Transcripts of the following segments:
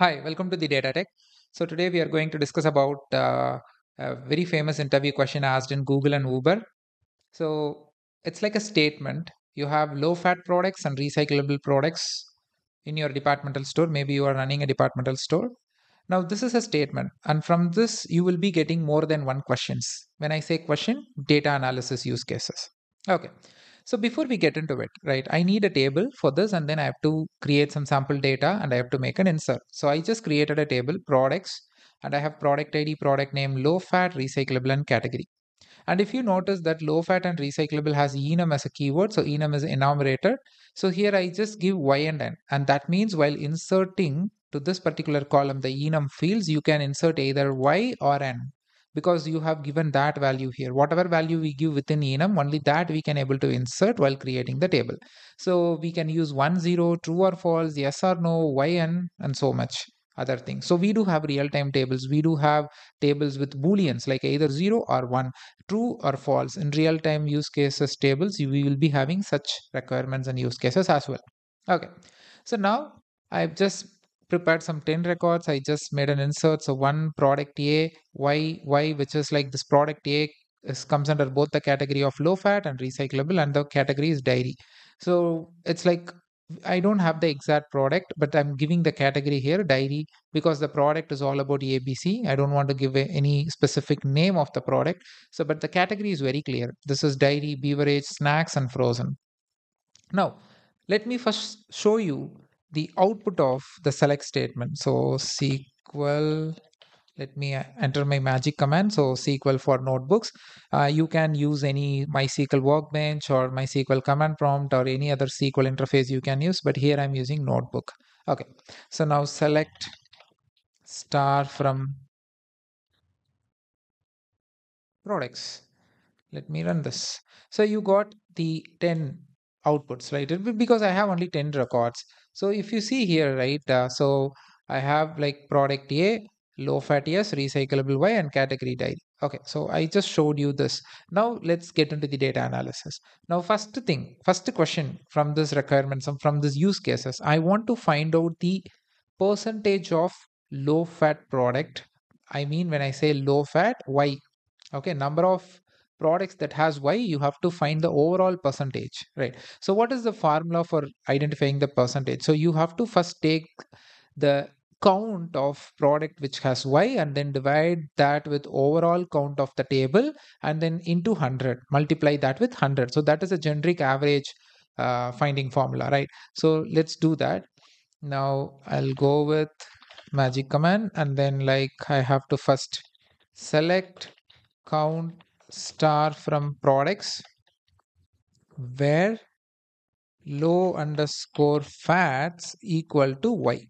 Hi, welcome to the Data Tech. So today we are going to discuss about uh, a very famous interview question asked in Google and Uber. So it's like a statement. You have low-fat products and recyclable products in your departmental store. Maybe you are running a departmental store. Now this is a statement, and from this you will be getting more than one questions. When I say question, data analysis use cases. Okay. So before we get into it, right, I need a table for this and then I have to create some sample data and I have to make an insert. So I just created a table products and I have product ID, product name, low fat, recyclable and category. And if you notice that low fat and recyclable has enum as a keyword, so enum is enumerator. So here I just give y and n and that means while inserting to this particular column the enum fields, you can insert either y or n because you have given that value here. Whatever value we give within enum only that we can able to insert while creating the table. So we can use 1 0 true or false yes or no yn and so much other things. So we do have real time tables. We do have tables with booleans like either 0 or 1 true or false in real time use cases tables we will be having such requirements and use cases as well. Okay. So now i've just prepared some 10 records. I just made an insert. So one product a y y which is like this product a is comes under both the category of low fat and recyclable and the category is dairy. So it's like i don't have the exact product but i'm giving the category here dairy because the product is all about abc i don't want to give any specific name of the product. So but the category is very clear. This is dairy beverage snacks and frozen. Now let me first show you the output of the select statement. So SQL, let me uh, enter my magic command. So SQL for notebooks. Uh, you can use any MySQL Workbench or MySQL command prompt or any other SQL interface you can use. But here I'm using notebook. Okay. So now select star from products. Let me run this. So you got the 10 outputs, right? Because I have only 10 records. So if you see here, right, uh, so I have like product A, low fat yes, recyclable Y and category dairy. Okay, so I just showed you this. Now let's get into the data analysis. Now first thing, first question from this requirements, from this use cases, I want to find out the percentage of low fat product. I mean when I say low fat, Y. Okay, number of products that has y you have to find the overall percentage right? So what is the formula for identifying the percentage? So you have to first take the count of product which has y and then divide that with overall count of the table and then into 100 multiply that with 100 so that is a generic average uh, finding formula right? So let's do that. Now i'll go with magic command and then like i have to first select count star from products where low underscore fats equal to y.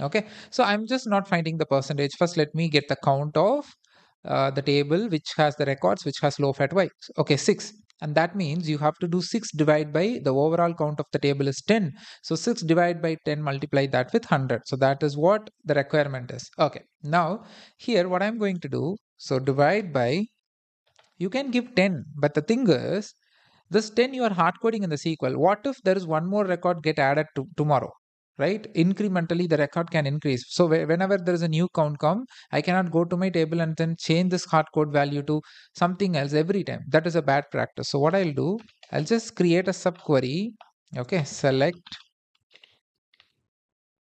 Okay? So i'm just not finding the percentage. First let me get the count of uh, the table which has the records which has low fat y. Okay 6 and that means you have to do 6 divide by the overall count of the table is 10 so 6 divide by 10 multiply that with 100 so that is what the requirement is. Okay. Now here what i'm going to do. So divide by you can give 10 but the thing is this 10 you are hard coding in the SQL. What if there is one more record get added to tomorrow? Right? Incrementally, the record can increase. So whenever there is a new count come, I cannot go to my table and then change this hard code value to something else every time. That is a bad practice. So what I'll do, I'll just create a subquery. Okay, select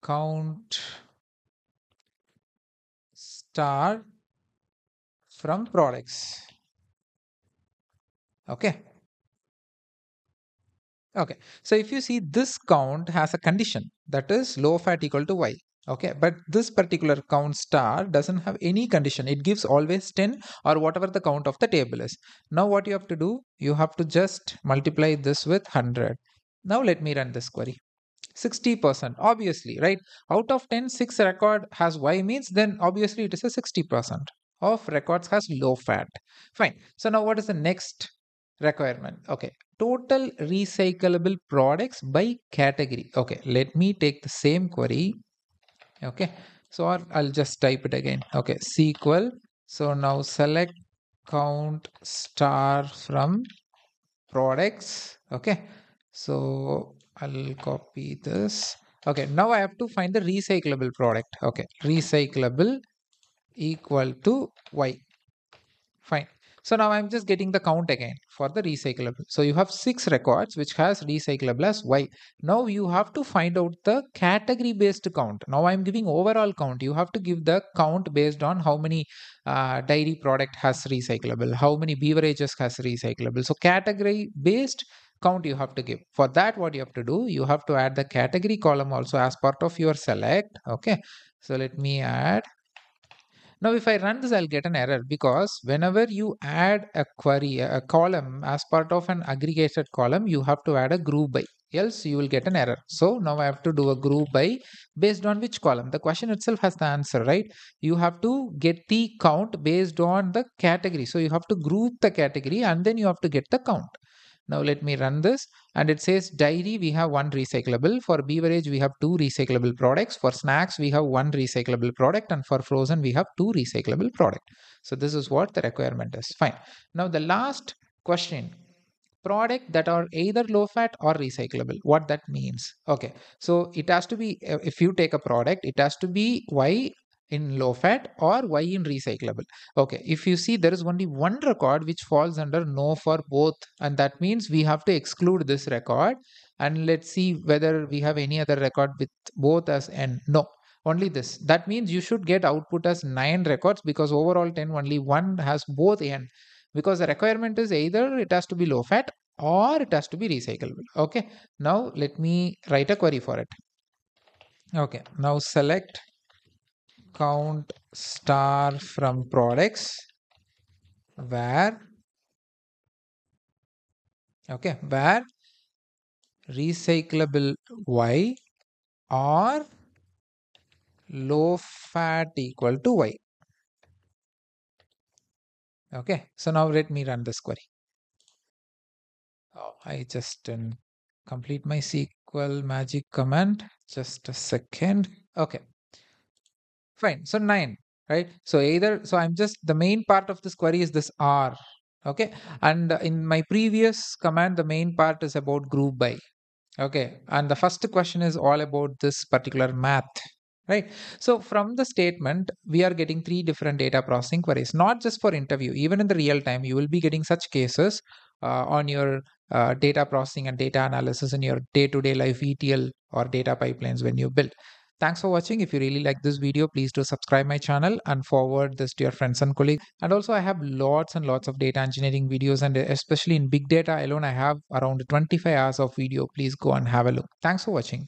count star from products okay. Okay. So if you see this count has a condition that is low fat equal to y. Okay. But this particular count star doesn't have any condition. It gives always 10 or whatever the count of the table is. Now what you have to do? You have to just multiply this with 100 now let me run this query. 60% obviously right? Out of 10 6 record has y means then obviously it is a 60% of records has low fat. Fine. So now what is the next requirement. Okay. Total recyclable products by category. Okay. Let me take the same query. Okay. So i'll just type it again. Okay. Sql so now select count star from products. Okay. So i'll copy this. Okay, now I have to find the recyclable product. Okay, recyclable equal to y. Fine. So now I'm just getting the count again for the recyclable. So you have six records which has recyclable as y. Now you have to find out the category based count. Now I'm giving overall count. You have to give the count based on how many uh, dairy product has recyclable, how many beverages has recyclable. So category based count you have to give. For that what you have to do, you have to add the category column also as part of your select. Okay. So let me add now, if I run this, I'll get an error because whenever you add a query, a column as part of an aggregated column, you have to add a group by else you will get an error. So now I have to do a group by based on which column. The question itself has the answer, right? You have to get the count based on the category. So you have to group the category and then you have to get the count. Now let me run this and it says dairy we have one recyclable. For beverage we have two recyclable products. For snacks we have one recyclable product and for frozen we have two recyclable product. So this is what the requirement is. Fine. Now the last question product that are either low fat or recyclable what that means okay so it has to be if you take a product it has to be y in low fat or Y in recyclable. Okay, if you see there is only one record which falls under no for both and that means we have to exclude this record and let's see whether we have any other record with both as n. No, only this. That means you should get output as 9 records because overall 10 only one has both n because the requirement is either it has to be low fat or it has to be recyclable. Okay, now let me write a query for it. Okay, now select count star from products where okay where recyclable y or low fat equal to y. Okay so now let me run this query. Oh, i just didn't complete my sql magic command. Just a second. Okay fine. So 9 right? So either so i'm just the main part of this query is this OR okay? And in my previous command the main part is about group by okay? And the first question is all about this particular math right? So from the statement we are getting three different data processing queries not just for interview. Even in the real time you will be getting such cases uh, on your uh, data processing and data analysis in your day-to-day life etl or data pipelines when you build Thanks for watching. If you really like this video, please do subscribe my channel and forward this to your friends and colleagues. And also I have lots and lots of data engineering videos and especially in big data alone, I have around 25 hours of video. Please go and have a look. Thanks for watching.